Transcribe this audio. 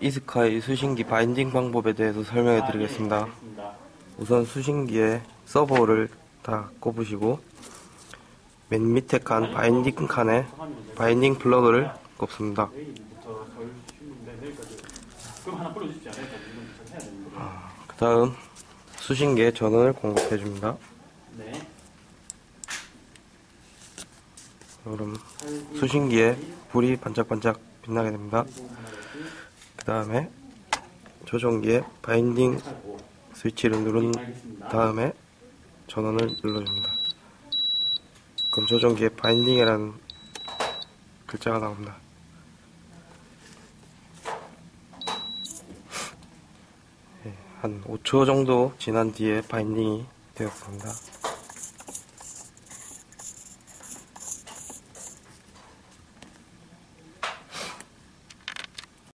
이스카이 수신기 binding 방법에 대해서 설명해 드리겠습니다. 우선 수신기에 서보를 다 꼽으시고 맨 밑에 칸 binding 칸에 binding 플러그를 꼽습니다. 그 다음 수신기에 전원을 공급해 줍니다. 그럼 수신기에 불이 반짝반짝 빛나게 됩니다. 그 다음에 조종기에 binding 스위치를 누른 다음에 전원을 눌러줍니다. 그럼 조종기에 binding이라는 글자가 나옵니다. 예, 한 5초 정도 지난 뒤에 binding이 되었습니다.